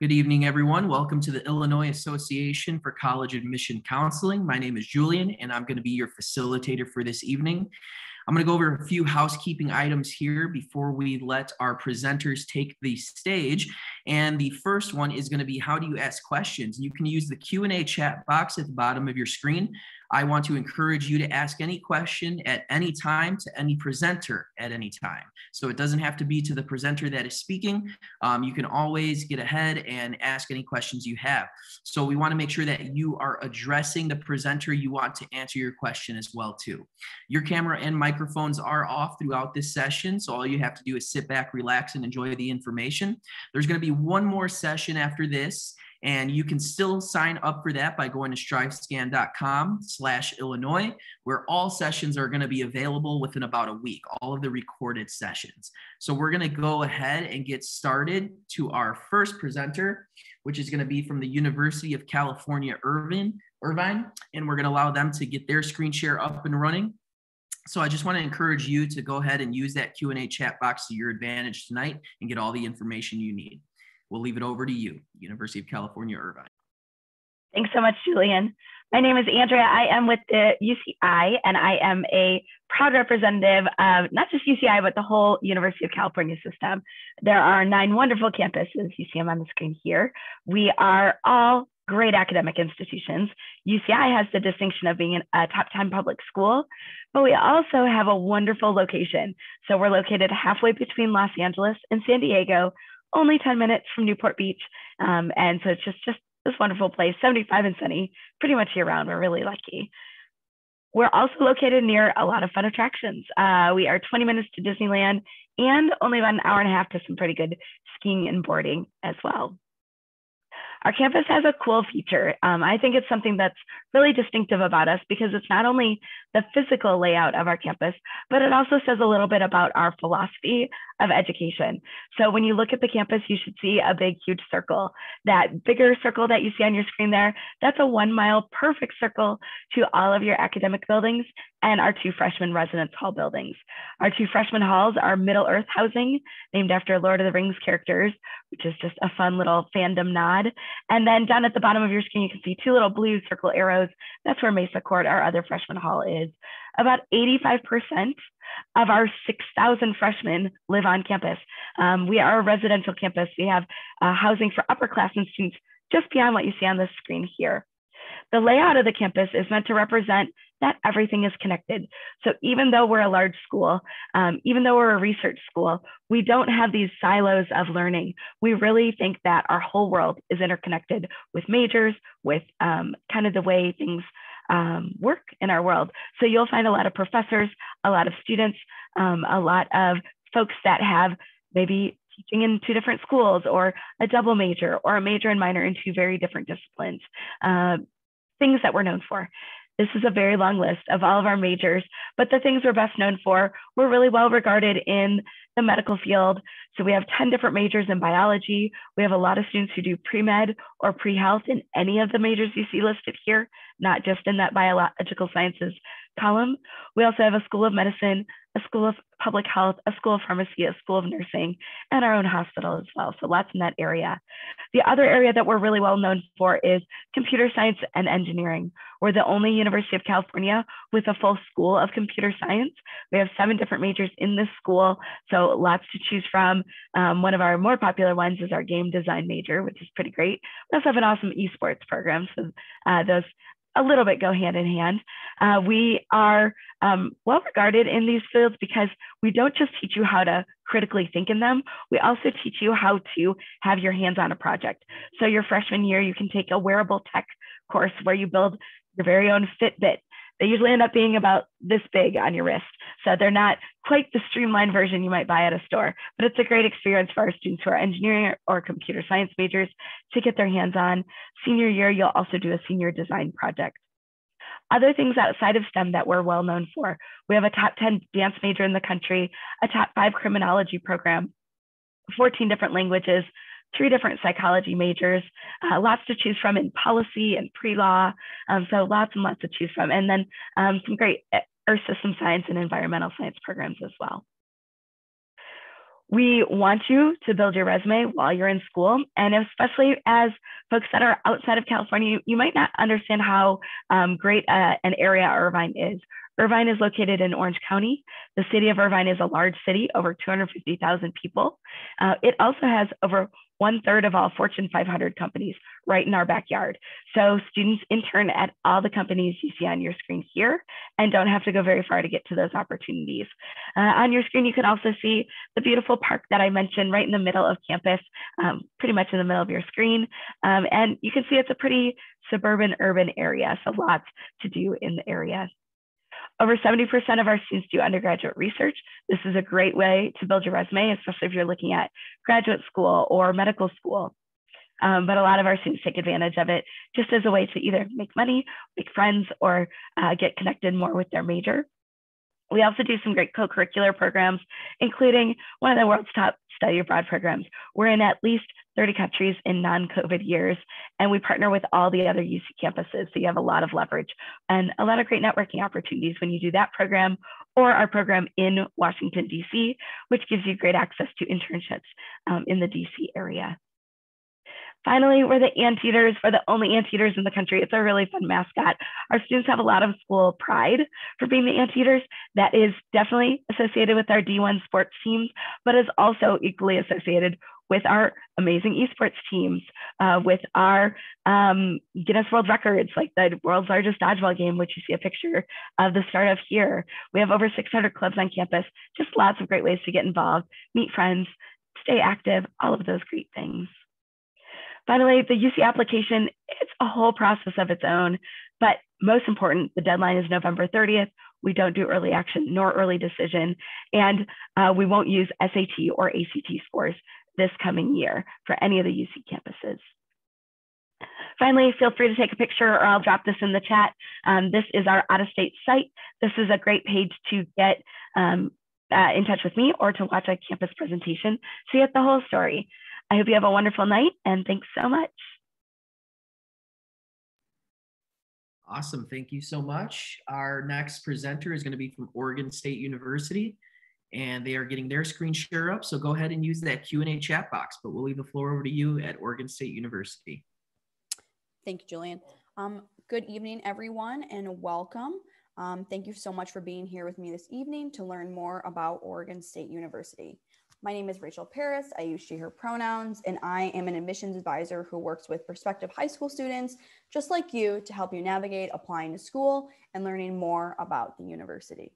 Good evening, everyone. Welcome to the Illinois Association for College Admission Counseling. My name is Julian, and I'm going to be your facilitator for this evening. I'm going to go over a few housekeeping items here before we let our presenters take the stage. And the first one is going to be how do you ask questions? You can use the Q&A chat box at the bottom of your screen. I want to encourage you to ask any question at any time to any presenter at any time. So it doesn't have to be to the presenter that is speaking. Um, you can always get ahead and ask any questions you have. So we want to make sure that you are addressing the presenter you want to answer your question as well too. Your camera and microphones are off throughout this session. So all you have to do is sit back, relax, and enjoy the information. There's going to be one more session after this. And you can still sign up for that by going to strivescan.com slash Illinois, where all sessions are going to be available within about a week, all of the recorded sessions. So we're going to go ahead and get started to our first presenter, which is going to be from the University of California, Irvine, Irvine, and we're going to allow them to get their screen share up and running. So I just want to encourage you to go ahead and use that Q&A chat box to your advantage tonight and get all the information you need. We'll leave it over to you, University of California, Irvine. Thanks so much, Julian. My name is Andrea. I am with the UCI, and I am a proud representative of not just UCI, but the whole University of California system. There are nine wonderful campuses. You see them on the screen here. We are all great academic institutions. UCI has the distinction of being a top 10 public school, but we also have a wonderful location. So we're located halfway between Los Angeles and San Diego, only 10 minutes from Newport Beach. Um, and so it's just, just this wonderful place, 75 and sunny, pretty much year round. We're really lucky. We're also located near a lot of fun attractions. Uh, we are 20 minutes to Disneyland and only about an hour and a half to some pretty good skiing and boarding as well. Our campus has a cool feature. Um, I think it's something that's really distinctive about us because it's not only the physical layout of our campus, but it also says a little bit about our philosophy of education. So when you look at the campus, you should see a big, huge circle. That bigger circle that you see on your screen there, that's a one mile perfect circle to all of your academic buildings and our two freshman residence hall buildings. Our two freshman halls are Middle Earth Housing, named after Lord of the Rings characters, which is just a fun little fandom nod. And then down at the bottom of your screen, you can see two little blue circle arrows. That's where Mesa Court, our other freshman hall, is. About 85% of our 6,000 freshmen live on campus. Um, we are a residential campus. We have uh, housing for upperclassmen students just beyond what you see on the screen here. The layout of the campus is meant to represent that everything is connected. So even though we're a large school, um, even though we're a research school, we don't have these silos of learning. We really think that our whole world is interconnected with majors, with um, kind of the way things um, work in our world. So you'll find a lot of professors, a lot of students, um, a lot of folks that have maybe teaching in two different schools or a double major or a major and minor in two very different disciplines, uh, things that we're known for. This is a very long list of all of our majors, but the things we're best known for, we're really well regarded in the medical field. So we have 10 different majors in biology. We have a lot of students who do pre-med or pre-health in any of the majors you see listed here, not just in that biological sciences column. We also have a School of Medicine, a School of Public Health, a School of Pharmacy, a School of Nursing, and our own hospital as well. So lots in that area. The other area that we're really well known for is computer science and engineering. We're the only University of California with a full school of computer science. We have seven different majors in this school, so lots to choose from. Um, one of our more popular ones is our game design major, which is pretty great. We also have an awesome esports program, so uh, those a little bit go hand in hand. Uh, we are um, well regarded in these fields because we don't just teach you how to critically think in them, we also teach you how to have your hands on a project. So, your freshman year, you can take a wearable tech course where you build your very own Fitbit they usually end up being about this big on your wrist. So they're not quite the streamlined version you might buy at a store, but it's a great experience for our students who are engineering or computer science majors to get their hands on. Senior year, you'll also do a senior design project. Other things outside of STEM that we're well known for, we have a top 10 dance major in the country, a top five criminology program, 14 different languages, three different psychology majors, uh, lots to choose from in policy and pre-law. Um, so lots and lots to choose from. And then um, some great uh, earth system science and environmental science programs as well. We want you to build your resume while you're in school, and especially as folks that are outside of California, you, you might not understand how um, great uh, an area Irvine is. Irvine is located in Orange County. The city of Irvine is a large city, over 250,000 people. Uh, it also has over one third of all Fortune 500 companies right in our backyard. So students intern at all the companies you see on your screen here and don't have to go very far to get to those opportunities. Uh, on your screen, you can also see the beautiful park that I mentioned right in the middle of campus, um, pretty much in the middle of your screen. Um, and you can see it's a pretty suburban urban area, so lots to do in the area. Over 70% of our students do undergraduate research. This is a great way to build your resume, especially if you're looking at graduate school or medical school. Um, but a lot of our students take advantage of it just as a way to either make money, make friends, or uh, get connected more with their major. We also do some great co-curricular programs, including one of the world's top study abroad programs. We're in at least 30 countries in non-COVID years, and we partner with all the other UC campuses. So you have a lot of leverage and a lot of great networking opportunities when you do that program or our program in Washington, DC, which gives you great access to internships um, in the DC area. Finally, we're the anteaters. We're the only anteaters in the country. It's a really fun mascot. Our students have a lot of school pride for being the anteaters. That is definitely associated with our D1 sports teams, but is also equally associated with our amazing esports teams, uh, with our um, Guinness World Records, like the world's largest dodgeball game, which you see a picture of the start of here. We have over 600 clubs on campus, just lots of great ways to get involved, meet friends, stay active, all of those great things. Finally, the UC application, it's a whole process of its own, but most important, the deadline is November 30th. We don't do early action nor early decision, and uh, we won't use SAT or ACT scores this coming year for any of the UC campuses. Finally, feel free to take a picture or I'll drop this in the chat. Um, this is our out-of-state site. This is a great page to get um, uh, in touch with me or to watch a campus presentation so you get the whole story. I hope you have a wonderful night and thanks so much. Awesome. Thank you so much. Our next presenter is going to be from Oregon State University and they are getting their screen share up. So go ahead and use that Q&A chat box, but we'll leave the floor over to you at Oregon State University. Thank you, Julian. Um, good evening, everyone, and welcome. Um, thank you so much for being here with me this evening to learn more about Oregon State University. My name is Rachel Paris. I use she, her pronouns, and I am an admissions advisor who works with prospective high school students, just like you, to help you navigate applying to school and learning more about the university.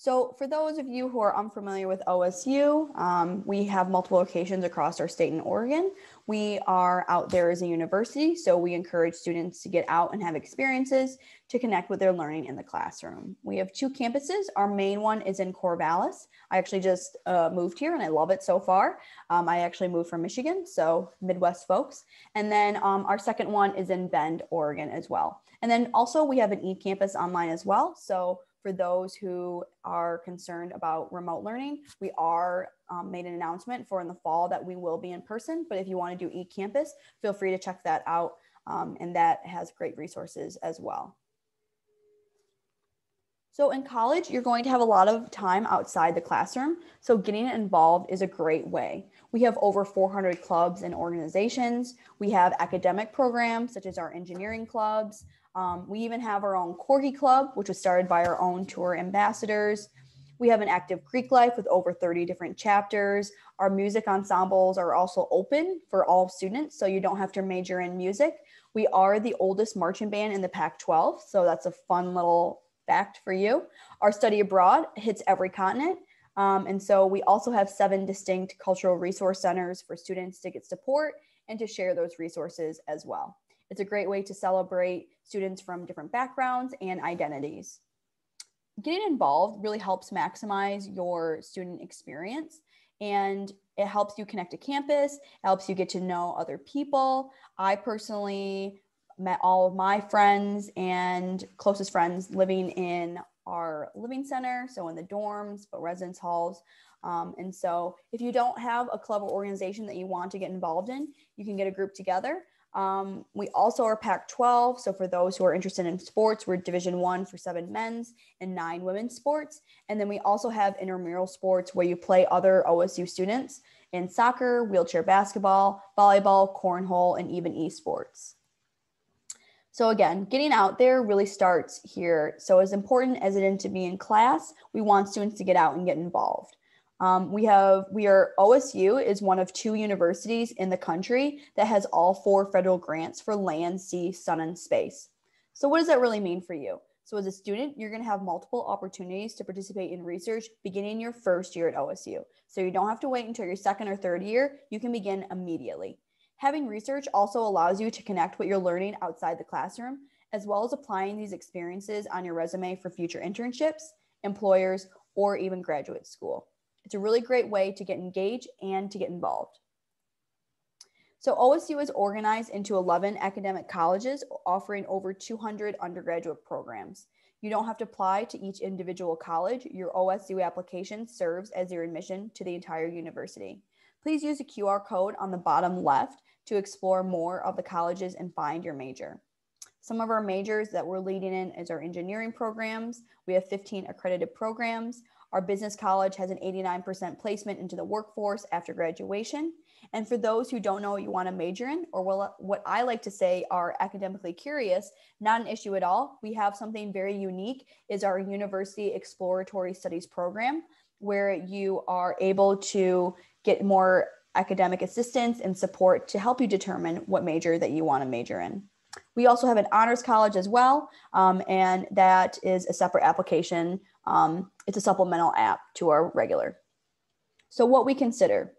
So for those of you who are unfamiliar with OSU, um, we have multiple locations across our state in Oregon. We are out there as a university, so we encourage students to get out and have experiences to connect with their learning in the classroom. We have two campuses. Our main one is in Corvallis. I actually just uh, moved here and I love it so far. Um, I actually moved from Michigan, so Midwest folks. And then um, our second one is in Bend, Oregon as well. And then also we have an e-campus online as well. So for those who are concerned about remote learning, we are um, made an announcement for in the fall that we will be in person. But if you want to do eCampus, feel free to check that out. Um, and that has great resources as well. So in college, you're going to have a lot of time outside the classroom. So getting involved is a great way. We have over 400 clubs and organizations. We have academic programs such as our engineering clubs, um, we even have our own Corgi Club, which was started by our own tour ambassadors. We have an active Greek life with over 30 different chapters. Our music ensembles are also open for all students, so you don't have to major in music. We are the oldest marching band in the Pac 12, so that's a fun little fact for you. Our study abroad hits every continent. Um, and so we also have seven distinct cultural resource centers for students to get support and to share those resources as well. It's a great way to celebrate students from different backgrounds and identities. Getting involved really helps maximize your student experience and it helps you connect to campus, it helps you get to know other people. I personally met all of my friends and closest friends living in our living center, so in the dorms, but residence halls. Um, and so if you don't have a club or organization that you want to get involved in, you can get a group together Um, we also are Pac-12. So for those who are interested in sports, we're Division One for seven men's and nine women's sports. And then we also have intramural sports where you play other OSU students in soccer, wheelchair basketball, volleyball, cornhole, and even esports. So again, getting out there really starts here. So as important as it is to be in class, we want students to get out and get involved. Um, we have we are OSU is one of two universities in the country that has all four federal grants for land, sea, sun, and space. So what does that really mean for you? So as a student, you're going to have multiple opportunities to participate in research beginning your first year at OSU. So you don't have to wait until your second or third year. You can begin immediately. Having research also allows you to connect what you're learning outside the classroom, as well as applying these experiences on your resume for future internships, employers, or even graduate school. It's a really great way to get engaged and to get involved. So OSU is organized into 11 academic colleges offering over 200 undergraduate programs. You don't have to apply to each individual college. Your OSU application serves as your admission to the entire university. Please use the QR code on the bottom left to explore more of the colleges and find your major. Some of our majors that we're leading in is our engineering programs. We have 15 accredited programs. Our business college has an 89% placement into the workforce after graduation. And for those who don't know what you want to major in, or what I like to say are academically curious, not an issue at all. We have something very unique is our University Exploratory Studies program, where you are able to get more academic assistance and support to help you determine what major that you want to major in. We also have an honors college as well, um, and that is a separate application um, it's a supplemental app to our regular. So what we consider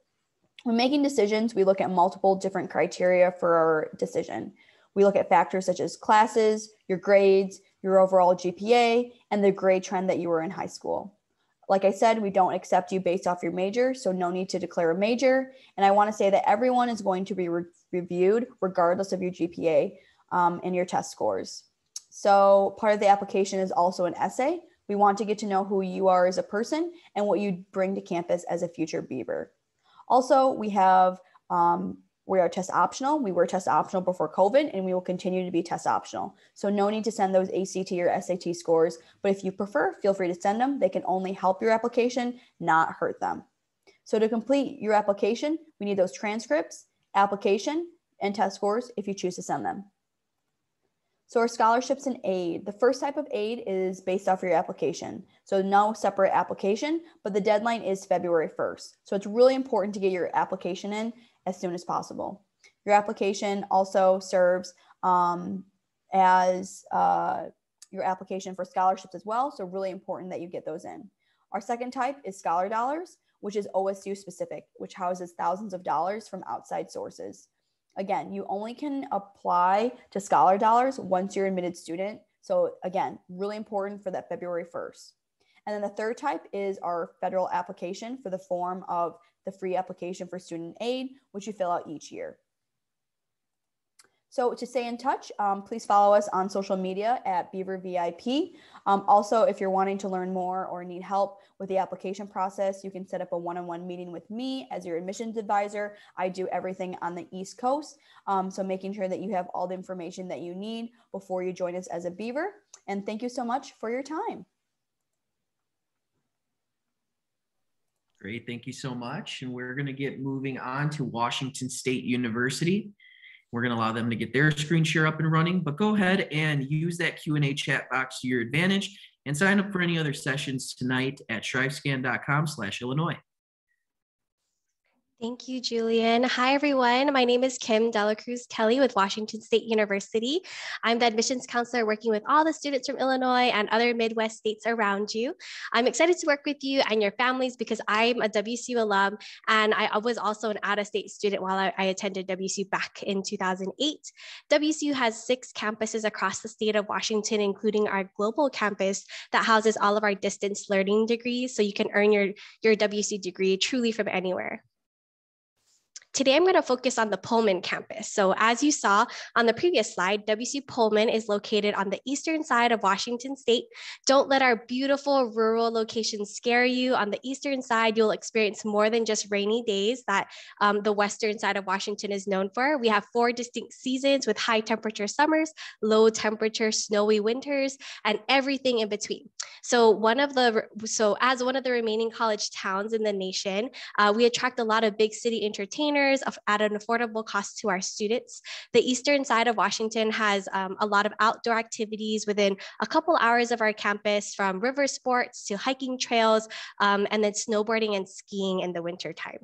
when making decisions, we look at multiple different criteria for our decision. We look at factors such as classes, your grades, your overall GPA, and the grade trend that you were in high school. Like I said, we don't accept you based off your major, so no need to declare a major. And I want to say that everyone is going to be re- reviewed regardless of your GPA um, and your test scores. So part of the application is also an essay. We want to get to know who you are as a person and what you bring to campus as a future Beaver. Also, we have um, we are test optional. We were test optional before COVID and we will continue to be test optional. So no need to send those ACT or SAT scores, but if you prefer, feel free to send them. They can only help your application, not hurt them. So to complete your application, we need those transcripts, application, and test scores if you choose to send them. So our scholarships and aid, the first type of aid is based off your application. So no separate application, but the deadline is February 1st. So it's really important to get your application in as soon as possible. Your application also serves um, as uh, your application for scholarships as well. So really important that you get those in. Our second type is Scholar Dollars, which is OSU specific, which houses thousands of dollars from outside sources. Again, you only can apply to Scholar Dollars once you're admitted student. So again, really important for that February 1st. And then the third type is our federal application for the form of the free application for student aid, which you fill out each year. So to stay in touch, um, please follow us on social media at Beaver VIP. Um, also, if you're wanting to learn more or need help with the application process, you can set up a one-on-one meeting with me as your admissions advisor. I do everything on the East Coast. Um, so making sure that you have all the information that you need before you join us as a Beaver. And thank you so much for your time. Great, thank you so much. And we're gonna get moving on to Washington State University. We're going to allow them to get their screen share up and running, but go ahead and use that Q&A chat box to your advantage and sign up for any other sessions tonight at strivescan.com slash Illinois. Thank you, Julian. Hi, everyone. My name is Kim Dela Cruz Kelly with Washington State University. I'm the admissions counselor working with all the students from Illinois and other Midwest states around you. I'm excited to work with you and your families because I'm a WSU alum and I was also an out of state student while I, attended WSU back in 2008. WSU has six campuses across the state of Washington, including our global campus that houses all of our distance learning degrees. So you can earn your, your WSU degree truly from anywhere. Today, I'm going to focus on the Pullman campus. So as you saw on the previous slide, WC Pullman is located on the eastern side of Washington State. Don't let our beautiful rural location scare you. On the eastern side, you'll experience more than just rainy days that um, the western side of Washington is known for. We have four distinct seasons with high temperature summers, low temperature, snowy winters, and everything in between. So one of the, so as one of the remaining college towns in the nation, uh, we attract a lot of big city entertainers at an affordable cost to our students. The eastern side of Washington has um, a lot of outdoor activities within a couple hours of our campus from river sports to hiking trails um, and then snowboarding and skiing in the wintertime.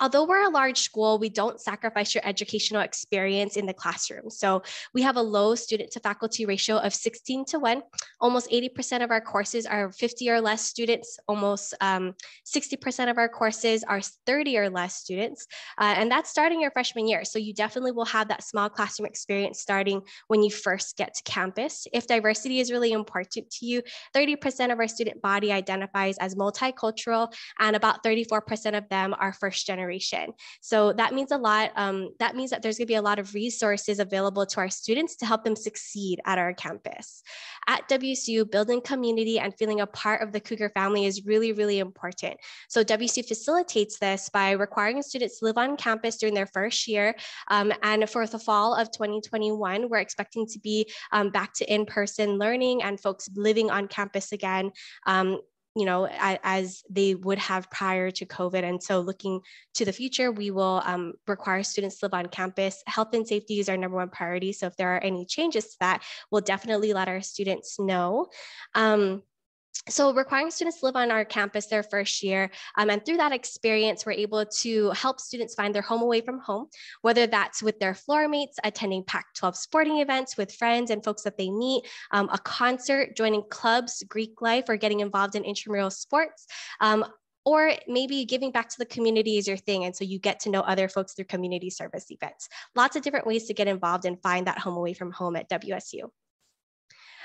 Although we're a large school, we don't sacrifice your educational experience in the classroom. So we have a low student to faculty ratio of 16 to 1. Almost 80% of our courses are 50 or less students. Almost 60% um, of our courses are 30 or less students. Uh, and that's starting your freshman year. So you definitely will have that small classroom experience starting when you first get to campus. If diversity is really important to you, 30% of our student body identifies as multicultural and about 34% of them are first generation generation. So that means a lot. Um, that means that there's going to be a lot of resources available to our students to help them succeed at our campus. At WSU, building community and feeling a part of the Cougar family is really, really important. So WSU facilitates this by requiring students to live on campus during their first year. Um, and for the fall of 2021, we're expecting to be um, back to in-person learning and folks living on campus again um, you know, as they would have prior to COVID. And so looking to the future, we will um, require students to live on campus. Health and safety is our number one priority. So if there are any changes to that, we'll definitely let our students know. Um, so requiring students to live on our campus their first year um, and through that experience we're able to help students find their home away from home whether that's with their floor mates attending pac 12 sporting events with friends and folks that they meet um, a concert joining clubs greek life or getting involved in intramural sports um, or maybe giving back to the community is your thing. And so you get to know other folks through community service events. Lots of different ways to get involved and find that home away from home at WSU.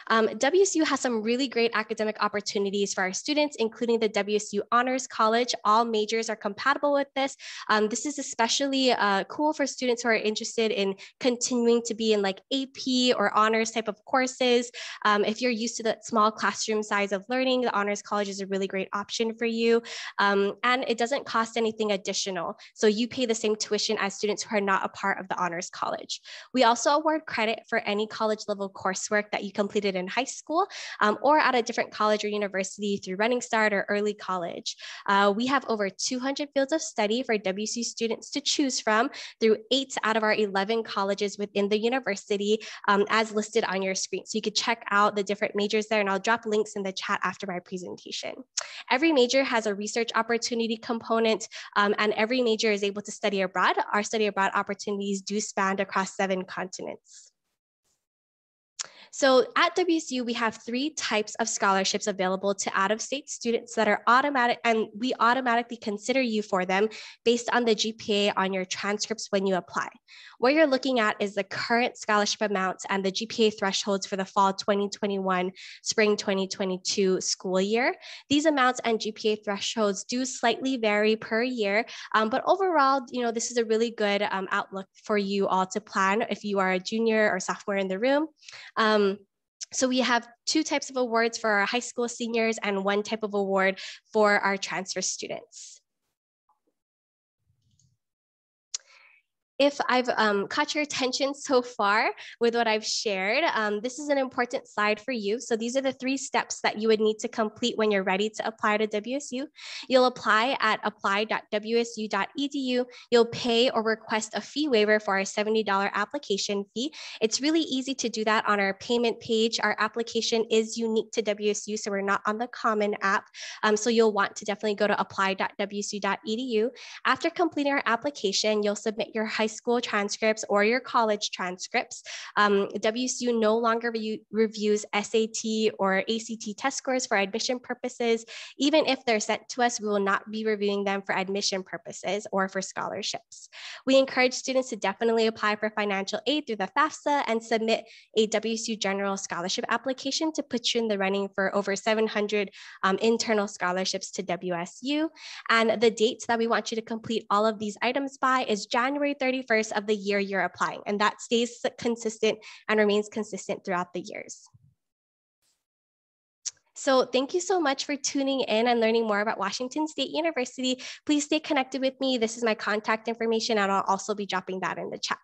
Um, WSU has some really great academic opportunities for our students, including the WSU Honors College. All majors are compatible with this. Um, this is especially uh, cool for students who are interested in continuing to be in like AP or honors type of courses. Um, if you're used to the small classroom size of learning, the Honors College is a really great option for you. Um, and it doesn't cost anything additional. So you pay the same tuition as students who are not a part of the Honors College. We also award credit for any college level coursework that you completed in high school um, or at a different college or university through Running Start or early college. Uh, we have over 200 fields of study for WC students to choose from through eight out of our 11 colleges within the university um, as listed on your screen. So you could check out the different majors there and I'll drop links in the chat after my presentation. Every major has a research opportunity component um, and every major is able to study abroad. Our study abroad opportunities do span across seven continents. So at WSU, we have three types of scholarships available to out-of-state students that are automatic, and we automatically consider you for them based on the GPA on your transcripts when you apply. What you're looking at is the current scholarship amounts and the GPA thresholds for the fall 2021, spring 2022 school year. These amounts and GPA thresholds do slightly vary per year, um, but overall, you know, this is a really good um, outlook for you all to plan if you are a junior or sophomore in the room. Um, Um, so we have two types of awards for our high school seniors and one type of award for our transfer students. If I've um, caught your attention so far with what I've shared, um, this is an important slide for you. So these are the three steps that you would need to complete when you're ready to apply to WSU. You'll apply at apply.wsu.edu. You'll pay or request a fee waiver for our $70 application fee. It's really easy to do that on our payment page. Our application is unique to WSU, so we're not on the Common app. Um, so you'll want to definitely go to apply.wsu.edu. After completing our application, you'll submit your high high school transcripts or your college transcripts. Um, WSU no longer re reviews SAT or ACT test scores for admission purposes. Even if they're sent to us, we will not be reviewing them for admission purposes or for scholarships. We encourage students to definitely apply for financial aid through the FAFSA and submit a WSU General Scholarship application to put you in the running for over 700 um, internal scholarships to WSU. And the dates that we want you to complete all of these items by is January 31st of the year you're applying. And that stays consistent and remains consistent throughout the years. So thank you so much for tuning in and learning more about Washington State University. Please stay connected with me. This is my contact information and I'll also be dropping that in the chat.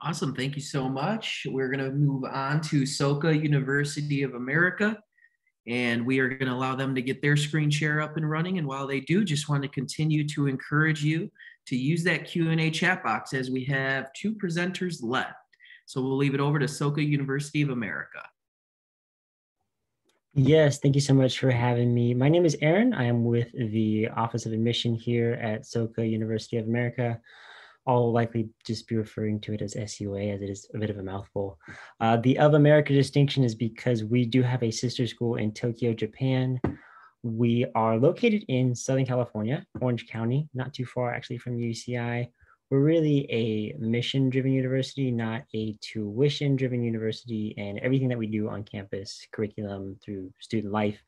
Awesome. Thank you so much. We're going to move on to Soka University of America, and we are going to allow them to get their screen share up and running. And while they do, just want to continue to encourage you to use that Q&A chat box as we have two presenters left. So we'll leave it over to Soka University of America. Yes, thank you so much for having me. My name is Aaron. I am with the Office of Admission here at Soka University of America. I'll likely just be referring to it as SUA as it is a bit of a mouthful. Uh, the of America distinction is because we do have a sister school in Tokyo, Japan. We are located in Southern California, Orange County, not too far actually from UCI. We're really a mission driven university, not a tuition driven university. And everything that we do on campus, curriculum through student life,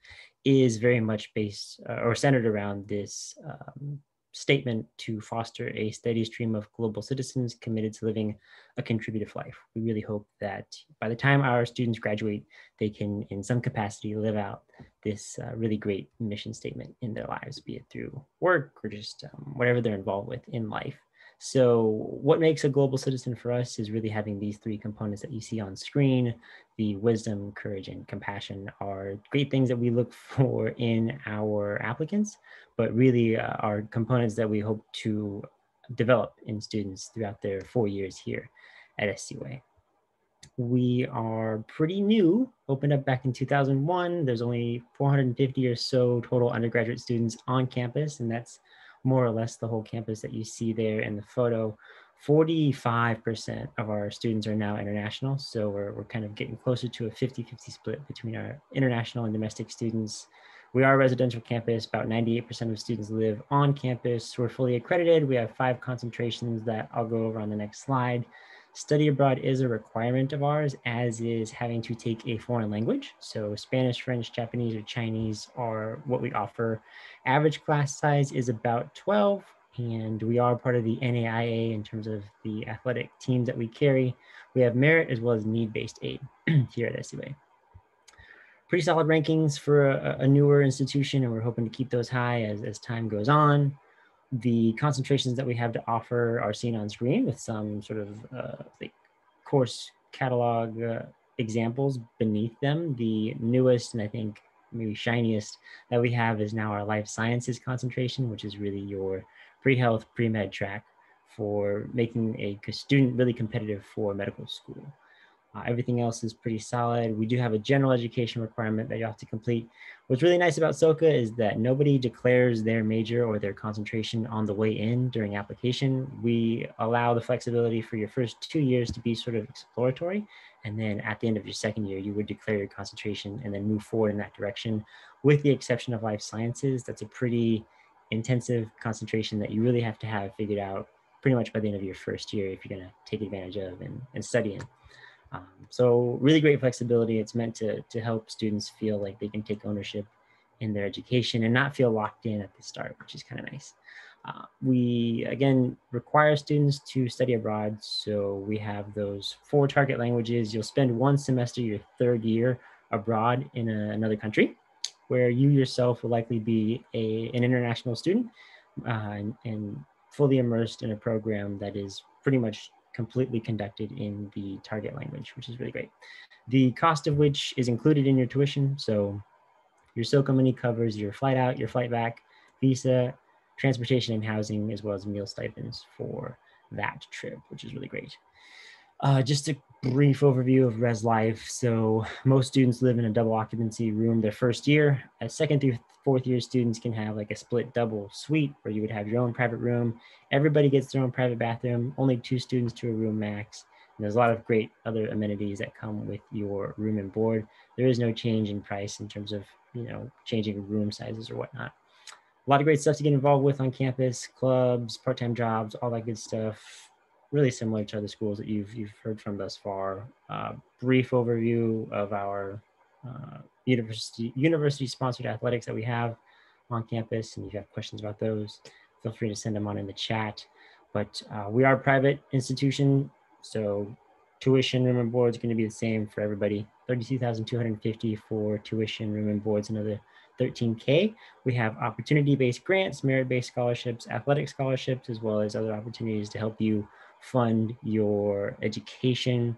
is very much based uh, or centered around this um, statement to foster a steady stream of global citizens committed to living a contributive life. We really hope that by the time our students graduate, they can, in some capacity, live out this uh, really great mission statement in their lives, be it through work or just um, whatever they're involved with in life. So what makes a global citizen for us is really having these three components that you see on screen. The wisdom, courage, and compassion are great things that we look for in our applicants, but really uh, are components that we hope to develop in students throughout their four years here at SUA. We are pretty new, opened up back in 2001. There's only 450 or so total undergraduate students on campus, and that's more or less the whole campus that you see there in the photo. 45% of our students are now international. So we're, we're kind of getting closer to a 50 50 split between our international and domestic students. We are a residential campus. About 98% of students live on campus. We're fully accredited. We have five concentrations that I'll go over on the next slide. Study abroad is a requirement of ours, as is having to take a foreign language. So Spanish, French, Japanese, or Chinese are what we offer. Average class size is about 12, and we are part of the NAIA in terms of the athletic teams that we carry. We have merit as well as need-based aid here at SUA. Pretty solid rankings for a, a newer institution, and we're hoping to keep those high as, as time goes on the concentrations that we have to offer are seen on screen with some sort of uh, like course catalog uh, examples beneath them. The newest and I think maybe shiniest that we have is now our life sciences concentration, which is really your pre-health, pre-med track for making a student really competitive for medical school. Uh, everything else is pretty solid. We do have a general education requirement that you have to complete. What's really nice about Soka is that nobody declares their major or their concentration on the way in during application. We allow the flexibility for your first two years to be sort of exploratory. And then at the end of your second year, you would declare your concentration and then move forward in that direction. With the exception of life sciences, that's a pretty intensive concentration that you really have to have figured out pretty much by the end of your first year if you're going to take advantage of and, and study in. Um, so really great flexibility. It's meant to, to help students feel like they can take ownership in their education and not feel locked in at the start, which is kind of nice. Uh, we, again, require students to study abroad. So we have those four target languages. You'll spend one semester, your third year abroad in a, another country where you yourself will likely be a, an international student uh, and, and fully immersed in a program that is pretty much completely conducted in the target language, which is really great. The cost of which is included in your tuition. So your Soka money covers your flight out, your flight back, visa, transportation and housing, as well as meal stipends for that trip, which is really great. Uh, just a brief overview of res life. So most students live in a double occupancy room their first year. As second through fourth year students can have like a split double suite where you would have your own private room. Everybody gets their own private bathroom, only two students to a room max. And there's a lot of great other amenities that come with your room and board. There is no change in price in terms of, you know, changing room sizes or whatnot. A lot of great stuff to get involved with on campus, clubs, part-time jobs, all that good stuff really similar to other schools that you've you've heard from thus far. Uh, brief overview of our uh, university university sponsored athletics that we have on campus, and if you have questions about those, feel free to send them on in the chat. But uh, we are a private institution, so tuition, room and board is going to be the same for everybody. Thirty-two thousand two hundred fifty for tuition, room and boards, another 13K. We have opportunity-based grants, merit-based scholarships, athletic scholarships, as well as other opportunities to help you fund your education.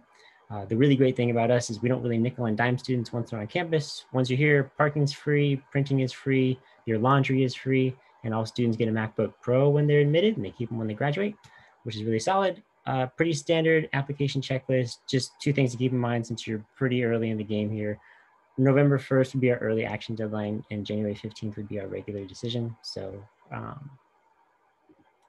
Uh, the really great thing about us is we don't really nickel and dime students once they're on campus. Once you're here, parking's free, printing is free, your laundry is free, and all students get a MacBook Pro when they're admitted and they keep them when they graduate, which is really solid. Uh, pretty standard application checklist. Just two things to keep in mind since you're pretty early in the game here. November 1st would be our early action deadline and January 15th would be our regular decision. So um,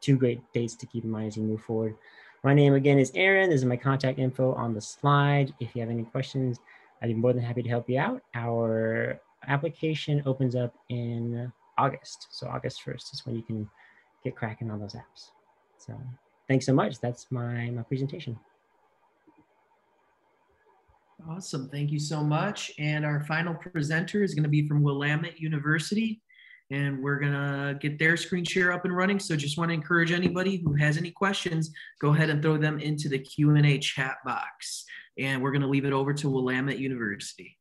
two great dates to keep in mind as you move forward. My name again is Aaron. This is my contact info on the slide. If you have any questions, I'd be more than happy to help you out. Our application opens up in August. So August 1st is when you can get cracking on those apps. So thanks so much. That's my, my presentation. Awesome. Thank you so much. And our final presenter is going to be from Willamette University and we're gonna get their screen share up and running. So just want to encourage anybody who has any questions, go ahead and throw them into the Q&A chat box. And we're gonna leave it over to Willamette University.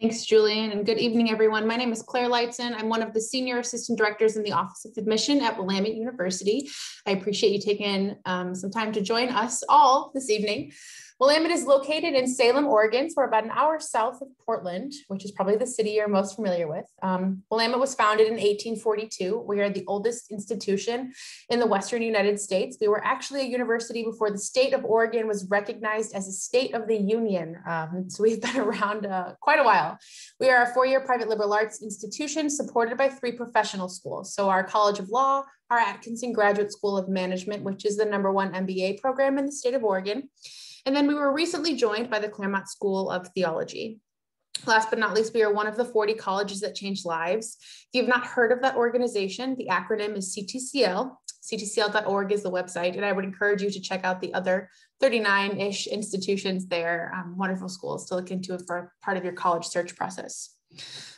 Thanks, Julian, and good evening, everyone. My name is Claire Lightson. I'm one of the Senior Assistant Directors in the Office of Admission at Willamette University. I appreciate you taking um, some time to join us all this evening. Willamette is located in Salem, Oregon, so we're about an hour south of Portland, which is probably the city you're most familiar with. Um, Willamette was founded in 1842. We are the oldest institution in the Western United States. We were actually a university before the state of Oregon was recognized as a state of the Union. Um, so we've been around uh, quite a while. We are a four-year private liberal arts institution supported by three professional schools. So our College of Law, our Atkinson Graduate School of Management, which is the number one MBA program in the state of Oregon, and then we were recently joined by the Claremont School of Theology. Last but not least, we are one of the 40 colleges that change lives. If you've not heard of that organization, the acronym is CTCL. CTCL.org is the website, and I would encourage you to check out the other 39 ish institutions there, um, wonderful schools to look into for part of your college search process.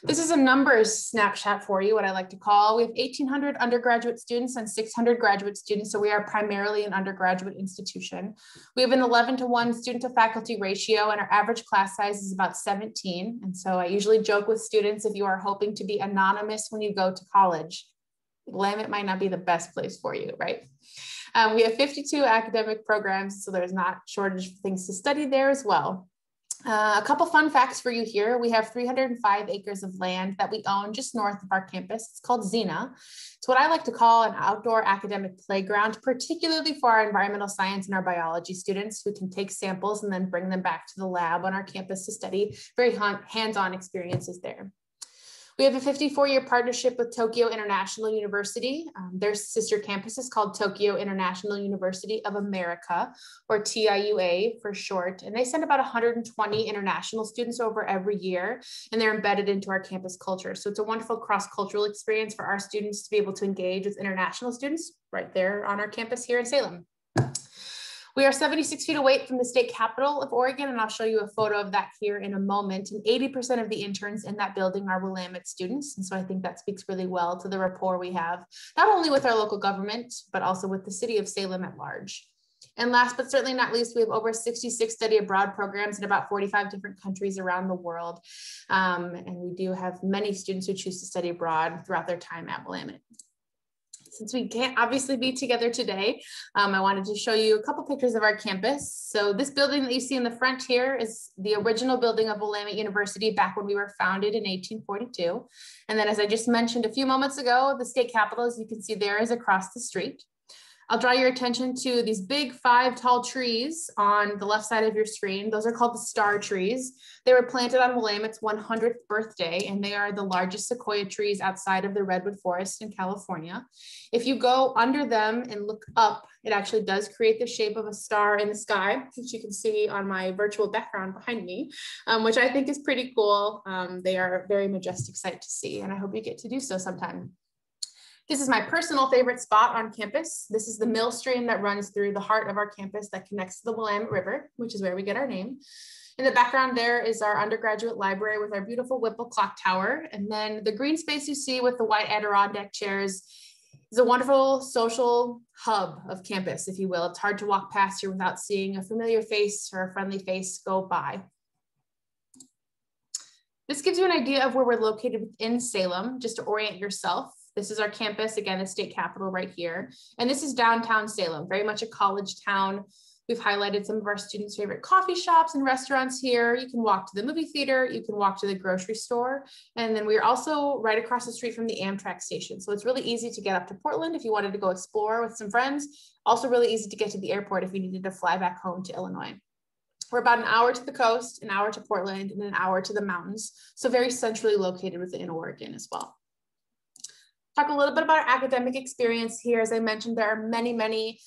This is a numbers snapshot for you, what I like to call. We have 1,800 undergraduate students and 600 graduate students, so we are primarily an undergraduate institution. We have an 11 to 1 student to faculty ratio, and our average class size is about 17. And so I usually joke with students if you are hoping to be anonymous when you go to college, Willamette might not be the best place for you, right? Um, we have 52 academic programs, so there's not shortage of things to study there as well. Uh, a couple fun facts for you here. We have 305 acres of land that we own just north of our campus. It's called Zena. It's what I like to call an outdoor academic playground, particularly for our environmental science and our biology students who can take samples and then bring them back to the lab on our campus to study very hands-on experiences there. We have a 54 year partnership with Tokyo International University. Um, their sister campus is called Tokyo International University of America, or TIUA for short. And they send about 120 international students over every year, and they're embedded into our campus culture. So it's a wonderful cross cultural experience for our students to be able to engage with international students right there on our campus here in Salem. We are 76 feet away from the state capitol of Oregon, and I'll show you a photo of that here in a moment. And 80% of the interns in that building are Willamette students. And so I think that speaks really well to the rapport we have, not only with our local government, but also with the city of Salem at large. And last but certainly not least, we have over 66 study abroad programs in about 45 different countries around the world. Um, and we do have many students who choose to study abroad throughout their time at Willamette since we can't obviously be together today, um, I wanted to show you a couple pictures of our campus. So this building that you see in the front here is the original building of Willamette University back when we were founded in 1842. And then as I just mentioned a few moments ago, the state capitol, as you can see there, is across the street. I'll draw your attention to these big five tall trees on the left side of your screen. Those are called the star trees. They were planted on Willamette's 100th birthday, and they are the largest sequoia trees outside of the redwood forest in California. If you go under them and look up, it actually does create the shape of a star in the sky, which you can see on my virtual background behind me, um, which I think is pretty cool. Um, they are a very majestic sight to see, and I hope you get to do so sometime. This is my personal favorite spot on campus. This is the mill stream that runs through the heart of our campus that connects to the Willamette River, which is where we get our name. In the background there is our undergraduate library with our beautiful Whipple clock tower. And then the green space you see with the white Adirondack chairs is a wonderful social hub of campus, if you will. It's hard to walk past here without seeing a familiar face or a friendly face go by. This gives you an idea of where we're located within Salem, just to orient yourself. This is our campus, again, the state capitol right here. And this is downtown Salem, very much a college town. We've highlighted some of our students' favorite coffee shops and restaurants here. You can walk to the movie theater, you can walk to the grocery store. And then we're also right across the street from the Amtrak station. So it's really easy to get up to Portland if you wanted to go explore with some friends. Also really easy to get to the airport if you needed to fly back home to Illinois. We're about an hour to the coast, an hour to Portland, and an hour to the mountains. So very centrally located within Oregon as well talk a little bit about our academic experience here. As I mentioned, there are many, many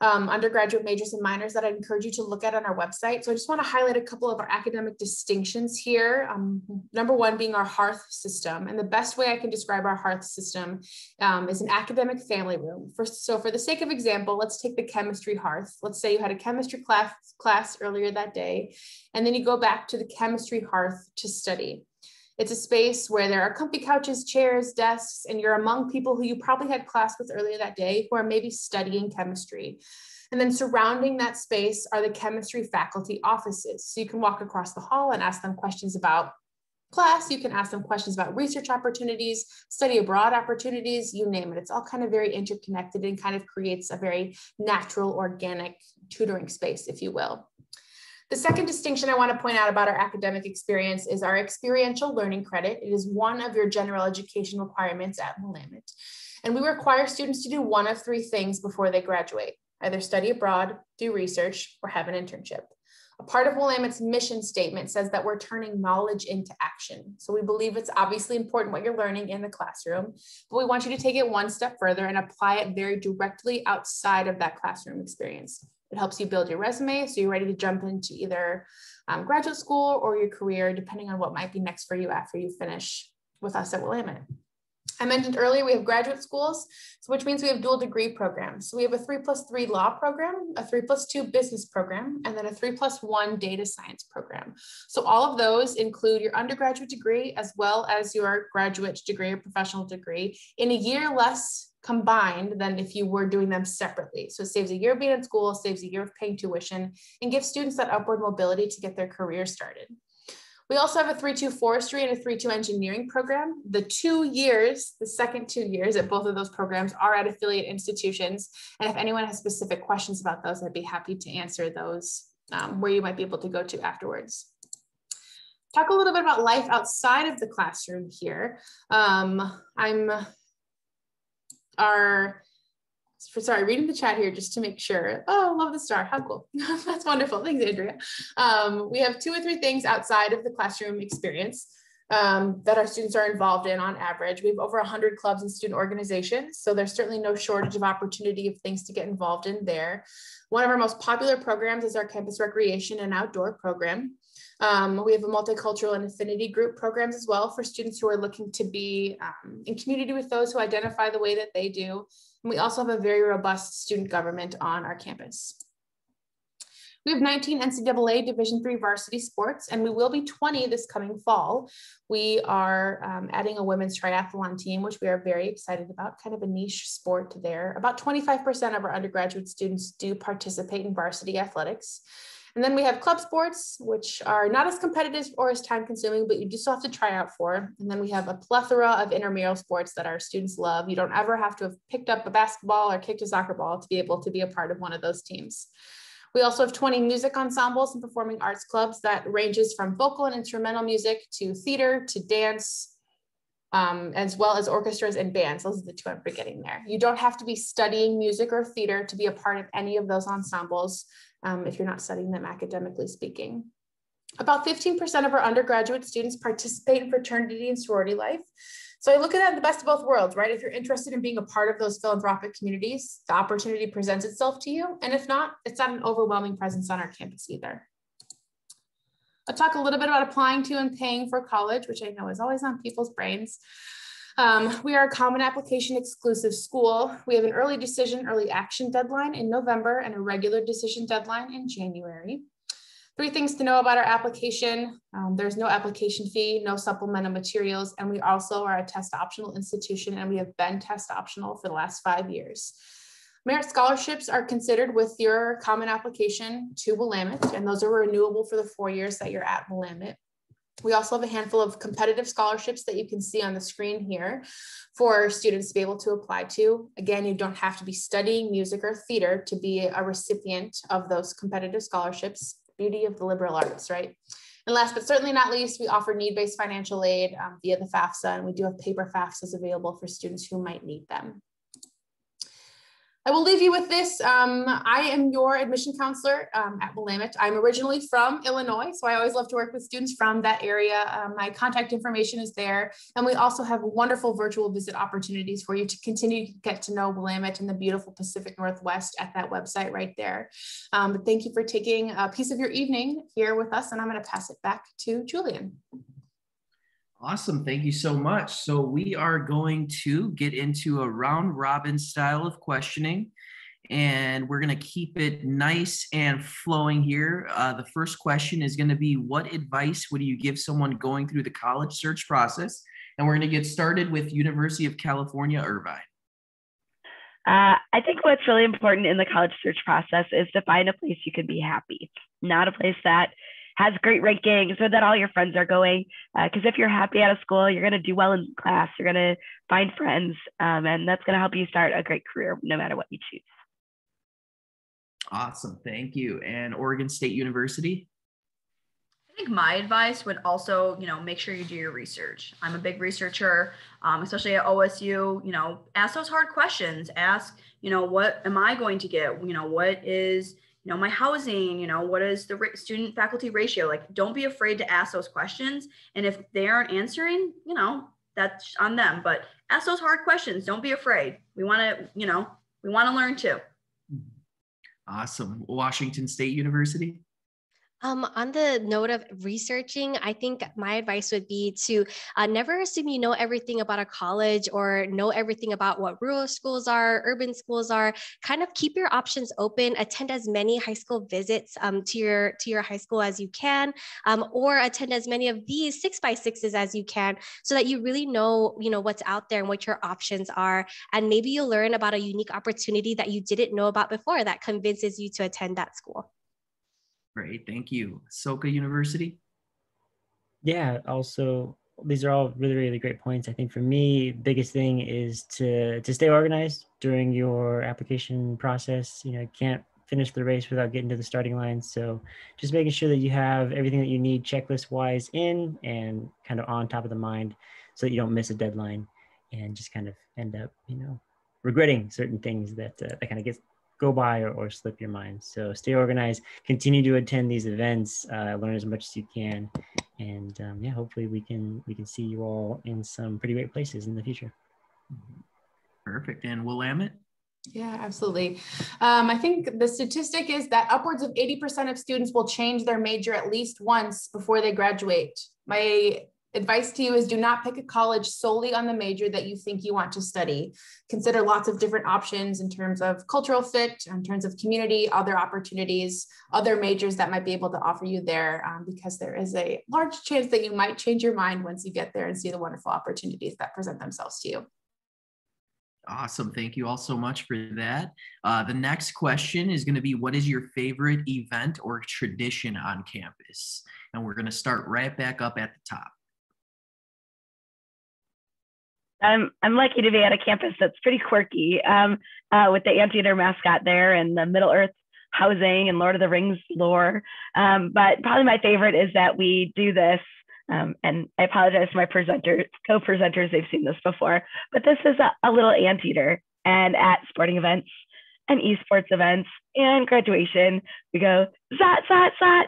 um, undergraduate majors and minors that I encourage you to look at on our website. So I just want to highlight a couple of our academic distinctions here. Um, number one being our hearth system. And the best way I can describe our hearth system um, is an academic family room. First, so for the sake of example, let's take the chemistry hearth. Let's say you had a chemistry class, class earlier that day, and then you go back to the chemistry hearth to study. It's a space where there are comfy couches, chairs, desks, and you're among people who you probably had class with earlier that day who are maybe studying chemistry. And then surrounding that space are the chemistry faculty offices. So you can walk across the hall and ask them questions about class. You can ask them questions about research opportunities, study abroad opportunities, you name it. It's all kind of very interconnected and kind of creates a very natural, organic tutoring space, if you will. The second distinction I want to point out about our academic experience is our experiential learning credit. It is one of your general education requirements at Willamette. And we require students to do one of three things before they graduate, either study abroad, do research, or have an internship. A part of Willamette's mission statement says that we're turning knowledge into action. So we believe it's obviously important what you're learning in the classroom, but we want you to take it one step further and apply it very directly outside of that classroom experience. It helps you build your resume so you're ready to jump into either um, graduate school or your career, depending on what might be next for you after you finish with us at Willamette. I mentioned earlier we have graduate schools, so which means we have dual degree programs. So we have a three plus three law program, a three plus two business program, and then a three plus one data science program. So all of those include your undergraduate degree as well as your graduate degree or professional degree in a year less combined than if you were doing them separately. So it saves a year of being in school, saves a year of paying tuition, and gives students that upward mobility to get their career started. We also have a 3-2 forestry and a 3-2 engineering program. The two years, the second two years at both of those programs are at affiliate institutions. And if anyone has specific questions about those, I'd be happy to answer those um, where you might be able to go to afterwards talk a little bit about life outside of the classroom here. Um, I'm are for sorry, reading the chat here just to make sure. Oh, love the star. How cool. That's wonderful. Thanks, Andrea. Um, we have two or three things outside of the classroom experience um, that our students are involved in on average. We have over 100 clubs and student organizations, so there's certainly no shortage of opportunity of things to get involved in there. One of our most popular programs is our campus recreation and outdoor program. Um, we have a multicultural and affinity group programs as well for students who are looking to be um, in community with those who identify the way that they do. And we also have a very robust student government on our campus. We have 19 NCAA Division III varsity sports, and we will be 20 this coming fall. We are um, adding a women's triathlon team, which we are very excited about, kind of a niche sport there. About 25% of our undergraduate students do participate in varsity athletics. And then we have club sports, which are not as competitive or as time consuming, but you do still have to try out for. And then we have a plethora of intramural sports that our students love. You don't ever have to have picked up a basketball or kicked a soccer ball to be able to be a part of one of those teams. We also have 20 music ensembles and performing arts clubs that ranges from vocal and instrumental music to theater to dance, um, as well as orchestras and bands. Those are the two I'm forgetting there. You don't have to be studying music or theater to be a part of any of those ensembles um, if you're not studying them academically speaking. About 15% of our undergraduate students participate in fraternity and sorority life. So I look at that the best of both worlds, right? If you're interested in being a part of those philanthropic communities, the opportunity presents itself to you. And if not, it's not an overwhelming presence on our campus either. I'll talk a little bit about applying to and paying for college, which I know is always on people's brains. Um, we are a common application exclusive school. We have an early decision, early action deadline in November and a regular decision deadline in January. Three things to know about our application. Um, there's no application fee, no supplemental materials, and we also are a test optional institution and we have been test optional for the last five years. Merit scholarships are considered with your common application to Willamette, and those are renewable for the four years that you're at Willamette. We also have a handful of competitive scholarships that you can see on the screen here for students to be able to apply to. Again, you don't have to be studying music or theater to be a recipient of those competitive scholarships. Beauty of the liberal arts, right? And last but certainly not least, we offer need-based financial aid um, via the FAFSA, and we do have paper FAFSAs available for students who might need them. I will leave you with this. Um, I am your admission counselor um, at Willamette. I'm originally from Illinois, so I always love to work with students from that area. Um, my contact information is there. And we also have wonderful virtual visit opportunities for you to continue to get to know Willamette and the beautiful Pacific Northwest at that website right there. Um, but thank you for taking a piece of your evening here with us, and I'm going to pass it back to Julian. Awesome. Thank you so much. So we are going to get into a round robin style of questioning and we're going to keep it nice and flowing here. Uh, the first question is going to be what advice would you give someone going through the college search process? And we're going to get started with University of California, Irvine. Uh, I think what's really important in the college search process is to find a place you can be happy, not a place that has great rankings or that all your friends are going. Because uh, if you're happy out of school, you're going to do well in class, you're going to find friends, um, and that's going to help you start a great career no matter what you choose. Awesome. Thank you. And Oregon State University? I think my advice would also, you know, make sure you do your research. I'm a big researcher, um, especially at OSU. You know, ask those hard questions. Ask, you know, what am I going to get? You know, what is you know my housing you know what is the student faculty ratio? Like don't be afraid to ask those questions. And if they aren't answering you know that's on them. But ask those hard questions. Don't be afraid. We want to you know we want to learn too. Awesome. Washington state university um, on the note of researching, I think my advice would be to uh, never assume you know everything about a college or know everything about what rural schools are, urban schools are. Kind of keep your options open. Attend as many high school visits um, to your to your high school as you can, um, or attend as many of these six by sixes as you can, so that you really know you know what's out there and what your options are. And maybe you'll learn about a unique opportunity that you didn't know about before that convinces you to attend that school. Great, thank you. Soka University? Yeah, also these are all really, really great points. I think for me, biggest thing is to to stay organized during your application process. You know, can't finish the race without getting to the starting line. So just making sure that you have everything that you need checklist wise in and kind of on top of the mind so that you don't miss a deadline and just kind of end up, you know, regretting certain things that uh, that kind of gets go by or, or slip your mind. So stay organized, continue to attend these events, uh, learn as much as you can. And um, yeah, hopefully we can, we can see you all in some pretty great places in the future. Perfect. And Willamette? Yeah, absolutely. Um, I think the statistic is that upwards of 80% of students will change their major at least once before they graduate. My advice to you is do not pick a college solely on the major that you think you want to study. Consider lots of different options in terms of cultural fit, in terms of community, other opportunities, other majors that might be able to offer you there, um, because there is a large chance that you might change your mind once you get there and see the wonderful opportunities that present themselves to you. Awesome. Thank you all so much for that. Uh, the next question is going to be What is your favorite event or tradition on campus? And we're going to start right back up at the top. I'm I'm lucky to be at a campus that's pretty quirky, um, uh, with the anteater mascot there and the Middle Earth housing and Lord of the Rings lore. Um, but probably my favorite is that we do this Um, and I apologize to my presenters, co-presenters, they've seen this before, but this is a, a little anteater. And at sporting events and esports events and graduation, we go, zot, zot, zot.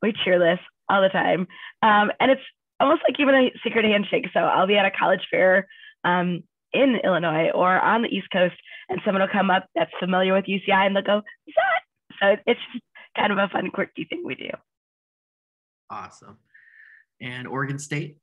We cheer this all the time. Um, and it's almost like even a secret handshake. So I'll be at a college fair um, in Illinois or on the East Coast, and someone will come up that's familiar with UCI and they'll go, zot. So it's just kind of a fun, quirky thing we do. Awesome. And Oregon State?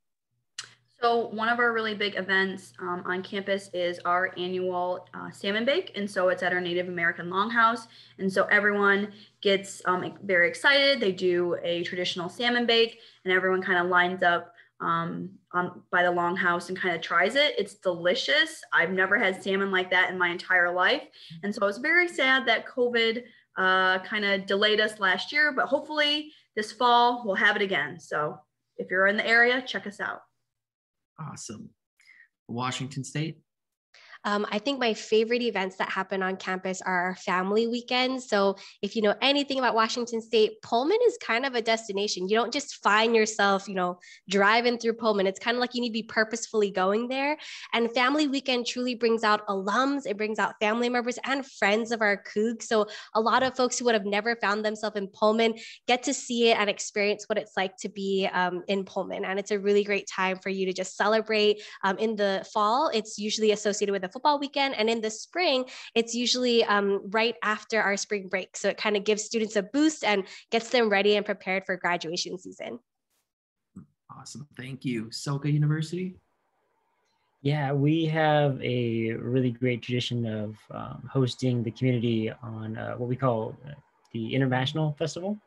So one of our really big events um, on campus is our annual uh, salmon bake, and so it's at our Native American Longhouse, and so everyone gets um, very excited. They do a traditional salmon bake, and everyone kind of lines up um, on by the Longhouse and kind of tries it. It's delicious. I've never had salmon like that in my entire life, and so I was very sad that COVID uh, kind of delayed us last year, but hopefully this fall we'll have it again. So if you're in the area, check us out. Awesome. Washington State. Um, I think my favorite events that happen on campus are our family weekends. So, if you know anything about Washington State, Pullman is kind of a destination. You don't just find yourself, you know, driving through Pullman. It's kind of like you need to be purposefully going there. And family weekend truly brings out alums, it brings out family members and friends of our Coug. So, a lot of folks who would have never found themselves in Pullman get to see it and experience what it's like to be um, in Pullman. And it's a really great time for you to just celebrate. Um, in the fall, it's usually associated with a football weekend. And in the spring, it's usually um, right after our spring break. So it kind of gives students a boost and gets them ready and prepared for graduation season. Awesome. Thank you. Soka University. Yeah, we have a really great tradition of um, hosting the community on uh, what we call uh, the International Festival,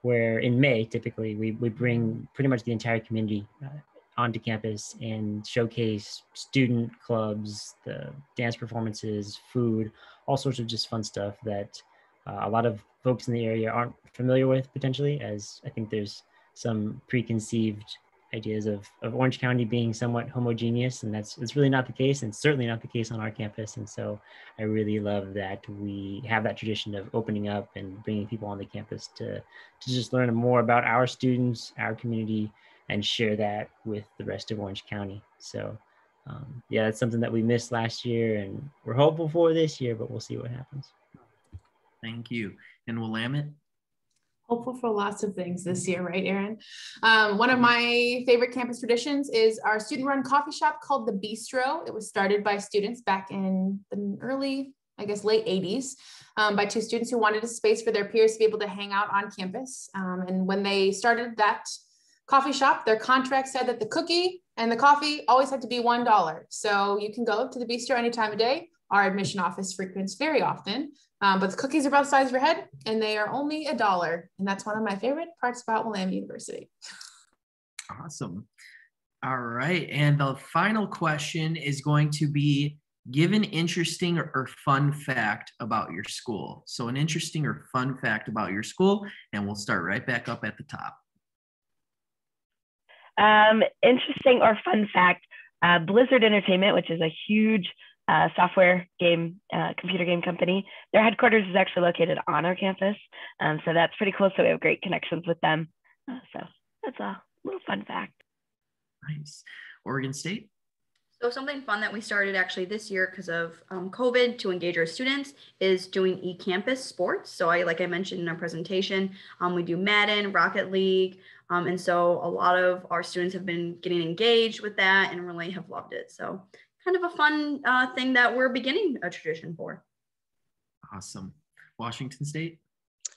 where in May, typically, we, we bring pretty much the entire community uh, onto campus and showcase student clubs, the dance performances, food, all sorts of just fun stuff that uh, a lot of folks in the area aren't familiar with potentially, as I think there's some preconceived ideas of, of Orange County being somewhat homogeneous, and that's it's really not the case, and certainly not the case on our campus. And so I really love that we have that tradition of opening up and bringing people on the campus to to just learn more about our students, our community, and share that with the rest of Orange County. So um, yeah, that's something that we missed last year and we're hopeful for this year, but we'll see what happens. Thank you. And Willamette? Hopeful for lots of things this year, right, Erin? Um, one of my favorite campus traditions is our student run coffee shop called The Bistro. It was started by students back in the early, I guess, late 80s um, by two students who wanted a space for their peers to be able to hang out on campus. Um, and when they started that coffee shop, their contract said that the cookie and the coffee always had to be $1. So you can go to the bistro any time of day. Our admission office frequents very often, um, but the cookies are about the size of your head and they are only a dollar. And that's one of my favorite parts about Willamette University. Awesome. All right. And the final question is going to be give an interesting or, fun fact about your school. So, an interesting or fun fact about your school, and we'll start right back up at the top. Um, interesting or fun fact uh, Blizzard Entertainment, which is a huge uh, software game, uh, computer game company, their headquarters is actually located on our campus. Um, so that's pretty cool. So we have great connections with them. Uh, so that's a little fun fact. Nice. Oregon State? So something fun that we started actually this year because of um, COVID to engage our students is doing e-campus sports. So I, like I mentioned in our presentation, um, we do Madden, Rocket League, um, and so a lot of our students have been getting engaged with that and really have loved it. So kind of a fun uh, thing that we're beginning a tradition for. Awesome. Washington State?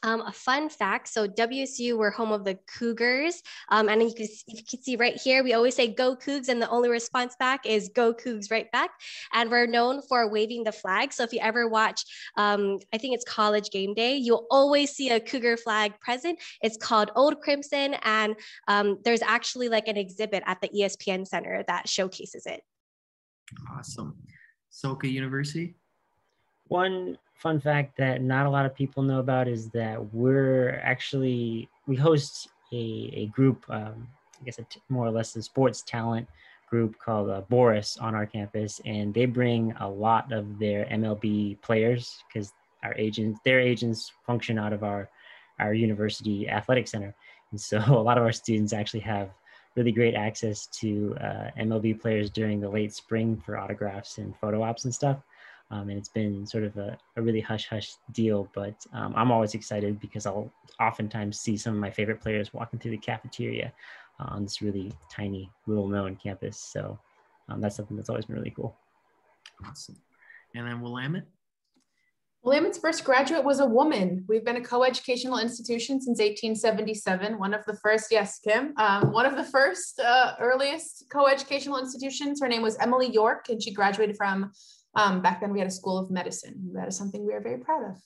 Um, a fun fact, so WSU, we're home of the Cougars. Um, and you can, you can see right here, we always say go Cougs and the only response back is go Cougs right back. And we're known for waving the flag. So if you ever watch, um, I think it's college game day, you'll always see a Cougar flag present. It's called Old Crimson. And um, there's actually like an exhibit at the ESPN Center that showcases it. Awesome. Soka University? One fun fact that not a lot of people know about is that we're actually we host a, a group um, i guess more or less a sports talent group called uh, Boras on our campus and they bring a lot of their mlb players because our agents their agents function out of our our university athletic center and so a lot of our students actually have really great access to uh, MLB players during the late spring for autographs and photo ops and stuff. Um, and it's been sort of a, a really hush hush deal, but um, I'm always excited because I'll oftentimes see some of my favorite players walking through the cafeteria on this really tiny, little known campus. So um, that's something that's always been really cool. Awesome. And then Willamette? Willamette's first graduate was a woman. We've been a co-educational institution since 1877. One of the first, yes, Kim, um, one of the first uh, earliest co-educational institutions. Her name was Emily York, and she graduated from, um, back then we had a school of medicine. That is something we are very proud of.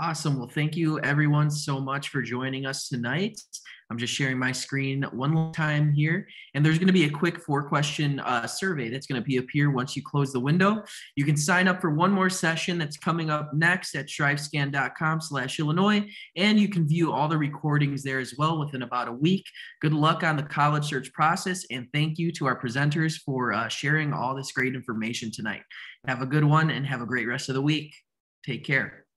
Awesome. Well, thank you everyone so much for joining us tonight. I'm just sharing my screen one time here. And there's going to be a quick four question uh, survey that's going to be appear once you close the window. You can sign up for one more session that's coming up next at strivescan.com slash Illinois. And you can view all the recordings there as well within about a week. Good luck on the college search process. And thank you to our presenters for uh, sharing all this great information tonight. Have a good one and have a great rest of the week. Take care.